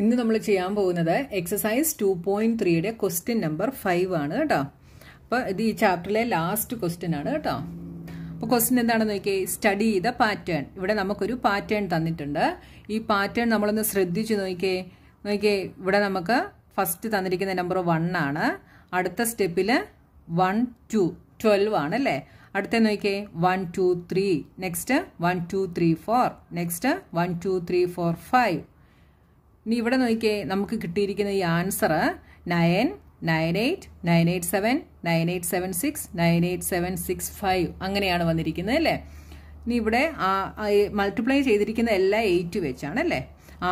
ഇന്ന് നമ്മൾ ചെയ്യാൻ പോകുന്നത് എക്സസൈസ് ടു പോയിന്റ് ത്രീയുടെ ക്വസ്റ്റ്യൻ നമ്പർ ഫൈവ് ആണ് കേട്ടോ. അപ്പോൾ ഇത് ഈ ചാപ്റ്ററിലെ ലാസ്റ്റ് ക്വസ്റ്റ്യൻ ആണ് കേട്ടോ. അപ്പോൾ ക്വസ്റ്റ്യൻ എന്താണെന്ന് നോക്കിയേ? സ്റ്റഡി ചെയ്ത പാറ്റേൺ ഇവിടെ നമുക്കൊരു പാറ്റേൺ തന്നിട്ടുണ്ട്. ഈ പാറ്റേൺ നമ്മളൊന്ന് ശ്രദ്ധിച്ച് നോക്കിയേ. നോക്കിയേ ഇവിടെ നമുക്ക് ഫസ്റ്റ് തന്നിരിക്കുന്ന നമ്പർ വൺ ആണ്. അടുത്ത സ്റ്റെപ്പിൽ വൺ ടു ട്വൽവ് ആണ് അല്ലേ അടുത്ത നോക്കിയേ. One two three next one two three four next one two three four five ഇനി ഇവിടെ നോക്കിയേ. നമുക്ക് കിട്ടിയിരിക്കുന്ന ഈ answer nine nine eight nine eight seven nine eight seven six nine eight seven six five അങ്ങനെയാണ് വന്നിരിക്കുന്നത് അല്ലേ? ഇനി ഇവിടെ മൾട്ടിപ്ലൈ ചെയ്തിരിക്കുന്ന എല്ലാ എയ്റ്റ് വെച്ചാണ് അല്ലേ?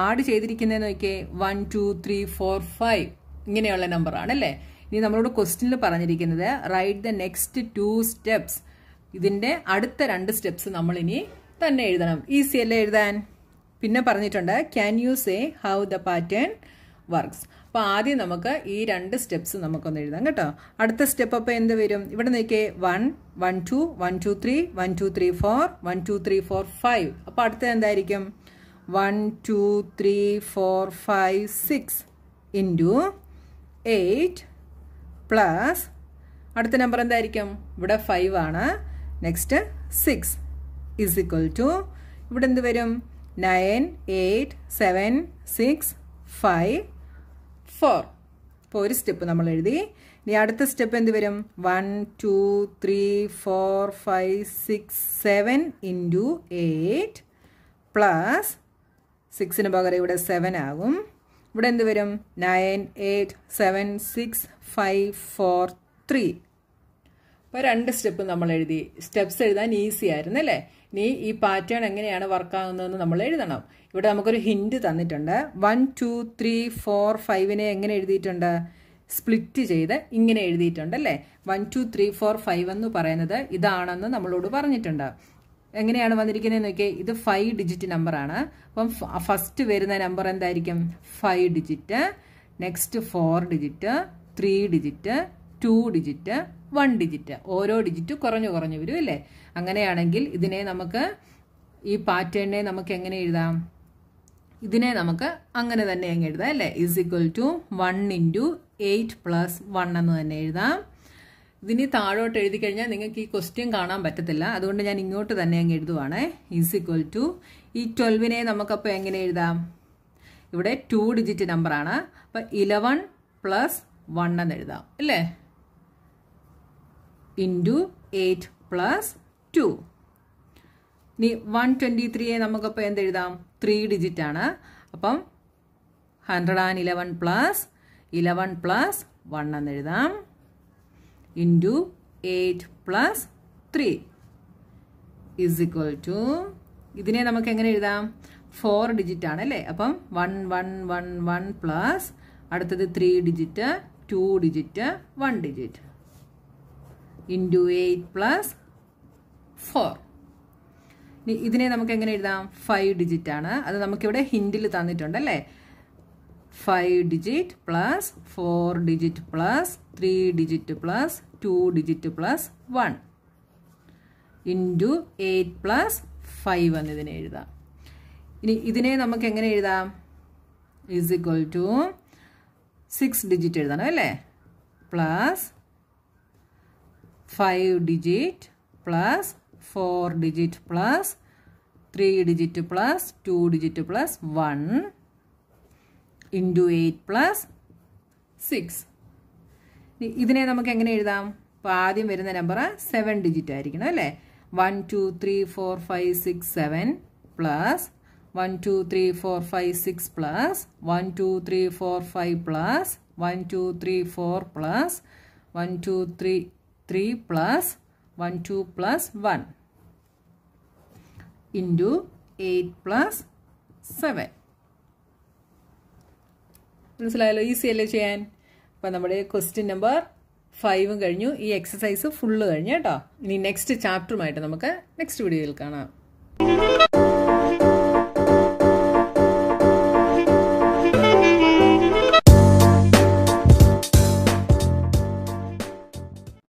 ആഡ് ചെയ്തിരിക്കുന്നത് നോക്കിയേ. One two three four five ഇങ്ങനെയുള്ള നമ്പറാണ് അല്ലേ? ഇനി നമ്മളോട് ക്വസ്റ്റ്യനിൽ പറഞ്ഞിരിക്കുന്നത് right the next two steps ഇതിന്റെ അടുത്ത രണ്ട് സ്റ്റെപ്സ് നമ്മൾ ഇനി തന്നെ എഴുതണം. ഈസി അല്ലേ എഴുതാൻ? പിന്നെ പറഞ്ഞിട്ടുണ്ട് can you say how the pattern works അപ്പോൾ ആദ്യം നമുക്ക് ഈ രണ്ട് സ്റ്റെപ്സ് നമുക്കൊന്ന് എഴുതാം കേട്ടോ. അടുത്ത സ്റ്റെപ്പ് അപ്പോൾ എന്ത് വരും? ഇവിടെ നോക്കിയേ one one two one two three one two three four one two three four five അപ്പോൾ അടുത്തത് എന്തായിരിക്കും? One two three four five six into eight plus അടുത്ത നമ്പർ എന്തായിരിക്കും? ഇവിടെ ഫൈവ് ആണ്. Next six is equal to ഇവിടെ എന്ത് വരും? Nine eight seven six five four ഇപ്പോൾ ഒരു സ്റ്റെപ്പ് നമ്മൾ എഴുതി. ഇനി അടുത്ത സ്റ്റെപ്പ് എന്ത് വരും? One two three four five six seven into eight plus സിക്സിന് പകരം ഇവിടെ സെവൻ ആകും. ഇവിടെ എന്ത് വരും? Nine eight seven six five four three അപ്പോൾ രണ്ട് സ്റ്റെപ്പ് നമ്മൾ എഴുതി. സ്റ്റെപ്സ് എഴുതാൻ ഈസി ആയിരുന്നു അല്ലേ? ഇനി ഈ പാറ്റേൺ എങ്ങനെയാണ് വർക്ക് വർക്കാകുന്നതെന്ന് നമ്മൾ എഴുതണം. ഇവിടെ നമുക്കൊരു ഹിൻഡ് തന്നിട്ടുണ്ട്. വൺ ടു ത്രീ ഫോർ ഫൈവിനെ എങ്ങനെ എഴുതിയിട്ടുണ്ട്? സ്പ്ലിറ്റ് ചെയ്ത് ഇങ്ങനെ എഴുതിയിട്ടുണ്ട് അല്ലേ? One two three four five എന്ന് പറയുന്നത് ഇതാണെന്ന് നമ്മളോട് പറഞ്ഞിട്ടുണ്ട്. എങ്ങനെയാണ് വന്നിരിക്കുന്നത് നോക്കിയാൽ ഇത് ഫൈവ് ഡിജിറ്റ് നമ്പറാണ് അപ്പം ഫസ്റ്റ് വരുന്ന നമ്പർ എന്തായിരിക്കും? Five digit. Next four digit. Three digit. Two digit one digit ഓരോ ഡിജിറ്റ് കുറഞ്ഞു കുറഞ്ഞു വരും അല്ലേ? അങ്ങനെയാണെങ്കിൽ ഇതിനെ നമുക്ക് ഈ പാറ്റേണിനെ നമുക്ക് എങ്ങനെ എഴുതാം? ഇതിനെ നമുക്ക് അങ്ങനെ തന്നെ അങ്ങ് എഴുതാം അല്ലേ? Is equal to one into eight plus one എന്ന് തന്നെ എഴുതാം. ഇതിന് താഴോട്ട് എഴുതി കഴിഞ്ഞാൽ നിങ്ങൾക്ക് ഈ ക്വസ്റ്റ്യൻ കാണാൻ പറ്റത്തില്ല. അതുകൊണ്ട് ഞാൻ ഇങ്ങോട്ട് തന്നെ അങ്ങ് എഴുതുവാണേ. ഈസ് ഈക്വൽ ടു ഈ ട്വൽവിനെ നമുക്കപ്പോൾ എങ്ങനെ എഴുതാം? ഇവിടെ ടു ഡിജിറ്റ് നമ്പറാണ് അപ്പം ഇലവൺ പ്ലസ് വൺ എന്ന് എഴുതാം. അല്ലേ? ഇന്റു എയ്റ്റ് പ്ലസ് ടു ഇനി വൺ ട്വന്റി ത്രീയെ നമുക്കപ്പോൾ എന്തെഴുതാം ത്രീ ഡിജിറ്റ് ആണ്. അപ്പം hundred and eleven plus eleven plus one എന്ന് എഴുതാം. Into eight plus three is equal to ഇതിനെ നമുക്ക് എങ്ങനെ എഴുതാം? ഫോർ ഡിജിറ്റ് ആണ് അല്ലേ? അപ്പം one one one one plus അടുത്തത് three digit two digit one digit into eight plus four ഇതിനെ നമുക്ക് എങ്ങനെ എഴുതാം? ഫൈവ് ഡിജിറ്റ് ആണ്. അത് നമുക്കിവിടെ ഹിൻഡിൽ തന്നിട്ടുണ്ട് അല്ലേ? Five digit plus four digit plus three digit plus two digit plus one into eight plus five എന്ന് ഇതിനെ എഴുതാം. ഇനി ഇതിനെ നമുക്ക് എങ്ങനെ എഴുതാം? Is equal to six digit എഴുതണം അല്ലേ? Plus five digit plus four digit plus three digit plus two digit plus one into eight plus six ഇതിനെ നമുക്ക് എങ്ങനെ എഴുതാം? അപ്പോൾ ആദ്യം വരുന്ന നമ്പർ സെവൻ ഡിജിറ്റ് ആയിരിക്കണം അല്ലേ? One two three four five six seven plus one two three four five six plus one two three four five plus one two three four plus one two three three plus one two plus one into eight plus seven. മനസ്സിലായല്ലോ? Easy അല്ലേ ചെയ്യാൻ? അപ്പം നമ്മുടെ question number ഫൈവും കഴിഞ്ഞു. ഈ exercise full കഴിഞ്ഞു കേട്ടോ. ഇനി നെക്സ്റ്റ് ചാപ്റ്ററുമായിട്ട് നമുക്ക് നെക്സ്റ്റ് വീഡിയോയിൽ കാണാം.